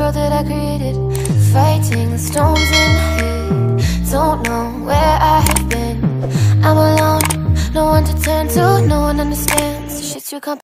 world that I created. Fighting the storms in my head. Don't know where I have been. I'm alone, no one to turn to. No one understands, shit's too complicated